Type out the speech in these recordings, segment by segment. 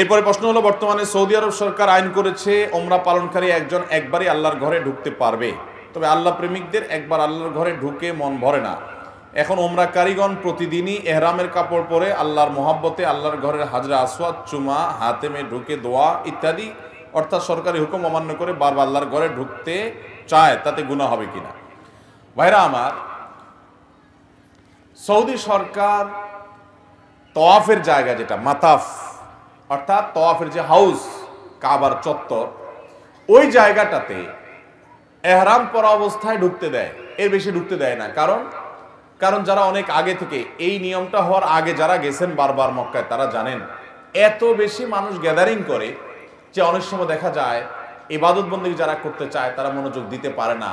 এরপরে প্রশ্ন হলো, বর্তমানে সৌদি আরব সরকার আইন করেছে, ওমরা পালনকারী একজন একবারই আল্লাহর ঘরে ঢুকতে পারবে। তবে আল্লাহ প্রেমিকদের একবার আল্লাহর ঘরে ঢুকে মন ভরে না। এখন ওমরা কারিগণ প্রতিদিনই এহরামের কাপড় পরে আল্লাহর মোহাব্বতে আল্লাহর ঘরের হাজরা আসওয়াদ, চুমা, হাতেমে ঢুকে দোয়া ইত্যাদি, অর্থাৎ সরকারি হুকুম অমান্য করে বারবার আল্লাহর ঘরে ঢুকতে চায়, তাতে গুণা হবে কিনা? ভাইরা আমার, সৌদি সরকার তওয়াফের জায়গা যেটা, মাতাফ অর্থাৎ তওয়াফের যে হাউস, কাবার চত্বর, ওই জায়গাটাতে এহরাম পরা অবস্থায় ঢুকতে দেয়। এর বেশি ঢুকতে দেয় না। কারণ? কারণ যারা অনেক আগে থেকে এই নিয়মটা হওয়ার আগে যারা গেছেন বারবার মক্কায়, তারা জানেন, এত বেশি মানুষ গ্যাদারিং করে যে অনেক সময় দেখা যায়, ইবাদত বন্দী যারা করতে চায়, তারা মনোযোগ দিতে পারে না।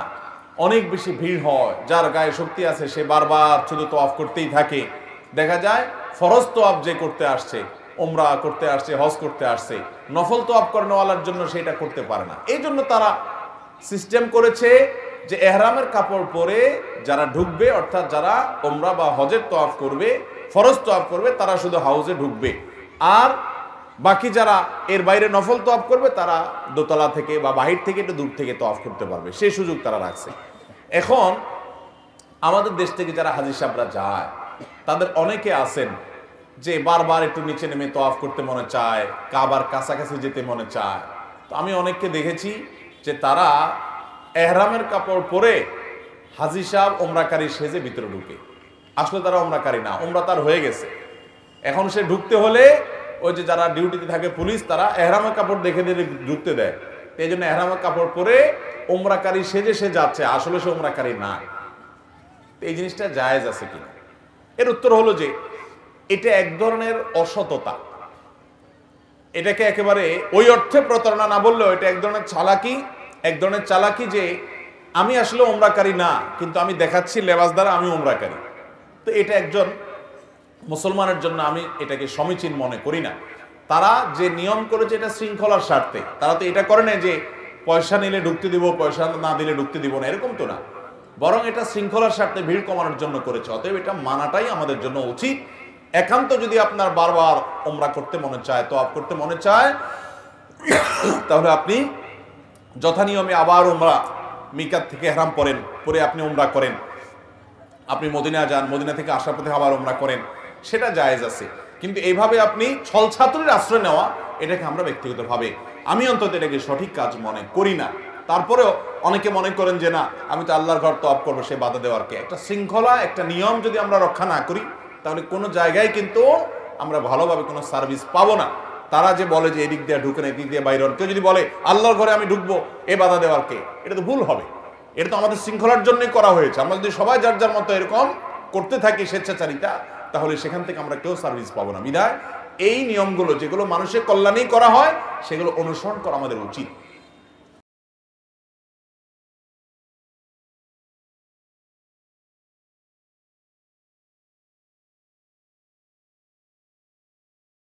অনেক বেশি ভিড় হয়, যার গায়ে শক্তি আছে, সে বারবার শুধু তোয়াফ করতেই থাকে। দেখা যায়, ফরজ তোয়াফ যে করতে আসছে ওমরা করতে আসছে, হজ করতে আসছে। নফল তোয়াফ করানোওয়ালার জন্য সেটা করতে পারে না। এই জন্য তারা সিস্টেম করেছে যে এহরামের কাপড় পরে যারা ঢুকবে, অর্থাৎ যারা ওমরা বা হজের তোয়াফ করবে, ফরজ তোয়াফ করবে, তারা শুধু হাউজে ঢুকবে। আর বাকি যারা এর বাইরে নফল তোয়াফ করবে, তারা দোতলা থেকে বা বাহির থেকে একটু দূর থেকে তোয়াফ করতে পারবে। সেই সুযোগ তারা রাখছে। এখন আমাদের দেশ থেকে যারা হাজি সাহেবরা যায়, তাদের অনেকে আছেন যে বারবার একটু নিচে নেমে তোয়াফ করতে মনে চায়, কাবার কাছাকাছি যেতে মনে চায়। তো আমি অনেককে দেখেছি যে তারা এহরামের কাপড় পরে হাজি সাহেব ওমরাকারী সেজে ভিতরে ঢুকে। আসলে তারা ওমরাকারী না, ওমরা তার হয়ে গেছে। এখন সে ঢুকতে হলে ওই যে যারা ডিউটিতে থাকে পুলিশ, তারা এহরামের কাপড় দেখে দিয়ে ঢুকতে দেয়। এই জন্য এহরামের কাপড় পরে ওমরাকারী সেজে সে যাচ্ছে, আসলে সে ওমরাকারী না। এই জিনিসটা জায়েজ আছে কিনা? এর উত্তর হলো যে এটা এক ধরনের অসততা। এটাকে একেবারে ওই অর্থে প্রতারণা না বললেও এটা এক ধরনের চালাকি, এক ধরনের চালাকি যে আমি আসলে ওমরাকারী না, কিন্তু আমি দেখাচ্ছি লেবাস দ্বারা আমি ওমরাকারী তো এটা একজন মুসলমানের জন্য আমি এটাকে সমীচীন মনে করি না। তারা যে নিয়ম করেছে এটা শৃঙ্খলার স্বার্থে। তারা তো এটা করে না যে পয়সা নিলে ঢুকতে দিব, পয়সা না দিলে ঢুকতে দিব না, এরকম তো না। বরং এটা শৃঙ্খলার স্বার্থে ভিড় কমানোর জন্য করেছে। অতএব এটা মানাটাই আমাদের জন্য উচিত। একান্ত যদি আপনার বারবার ওমরা করতে মনে চায় তো আপ করতে মনে চায়, তাহলে আপনি যথানিয়মে আবার ওমরা মিকাত থেকে হেরাম পড়েন পরে আপনি ওমরা করেন। আপনি মদিনা যান, মদিনা থেকে আসার পথে আবার ওমরা করেন। সেটা জায়েজ আছে। কিন্তু এইভাবে আপনি ছল ছাত্রের আশ্রয় নেওয়া, এটাকে আমরা ব্যক্তিগতভাবে, আমি অন্তত এটাকে সঠিক কাজ মনে করি না। তারপরেও অনেকে মনে করেন যে, না, আমি তো আল্লাহর ঘর তো অফ করব, সে বাধা দেওয়ারকে একটা শৃঙ্খলা, একটা নিয়ম যদি আমরা রক্ষা না করি তাহলে কোনো জায়গায় কিন্তু আমরা ভালোভাবে কোনো সার্ভিস পাবো না। তারা যে বলে যে এদিক দিয়ে ঢুকে না, এদিক দিয়ে বাইরে। কেউ যদি বলে, আল্লাহর ঘরে আমি ঢুকবো, এ বাধা দেওয়ারকে এটা তো ভুল হবে। এটা তো আমাদের শৃঙ্খলার জন্যই করা হয়েছে। আমরা যদি সবাই যার যার মতো এরকম করতে থাকি স্বেচ্ছাচারিতা, তাহলে সেখান থেকে আমরা কেউ সার্ভিস পাবো না। বিধায় এই নিয়মগুলো, যেগুলো মানুষের কল্যাণেই করা হয়, সেগুলো অনুসরণ করা আমাদের উচিত।